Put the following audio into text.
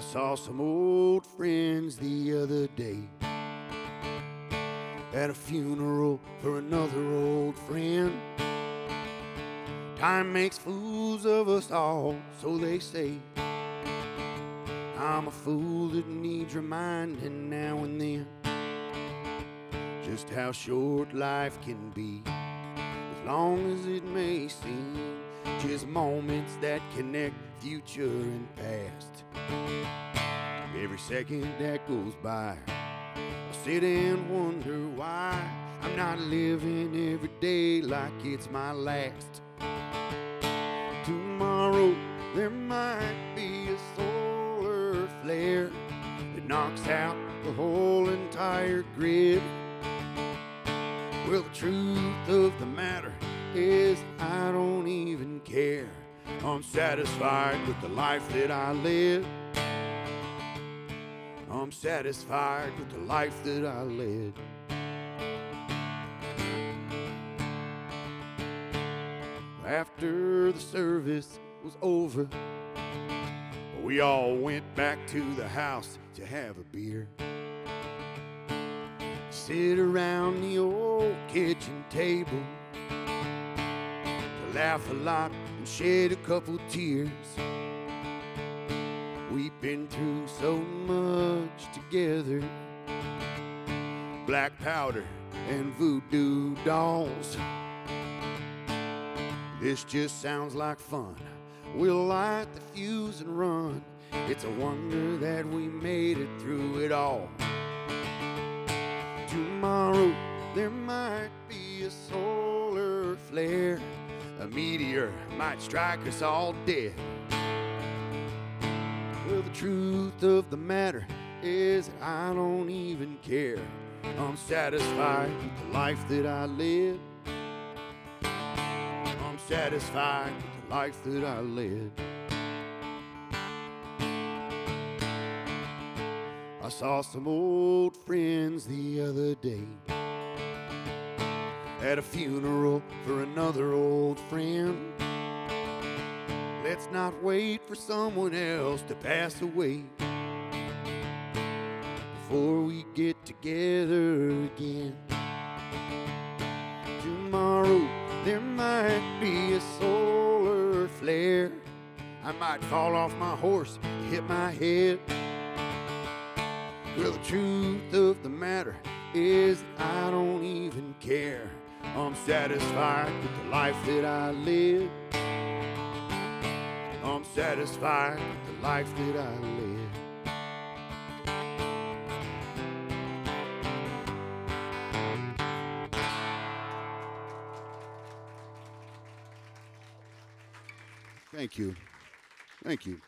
saw some old friends the other day at a funeral for another old friend. Time makes fools of us all, so they say. I'm a fool that needs reminding now and then just how short life can be, as long as it may seem. Just moments that connect future and past. Every second that goes by, I sit and wonder why I'm not living every day like it's my last. Tomorrow there might be a solar flare that knocks out the whole entire grid. Well, the truth of the matter is, I don't even care. I'm satisfied with the life that I live. I'm satisfied with the life that I led. After the service was over, we all went back to the house to have a beer. Sit around the old kitchen table, laugh a lot and shed a couple tears. We've been through so much together black powder and voodoo dolls. This just sounds like fun. We'll light the fuse and run. It's a wonder that we made it through it all. Tomorrow there might be a solar flare. A meteor might strike us all dead. Well, the truth of the matter is that I don't even care. I'm satisfied with the life that I live. I'm satisfied with the life that I led. I saw some old friends the other day at a funeral for another old friend. Let's not wait for someone else to pass away before we get together again. Tomorrow there might be a solar flare. I might fall off my horse, hit my head. Well, the truth of the matter is I don't even care. I'm satisfied with the life that I live. I'm satisfied with the life that I live. Thank you. Thank you.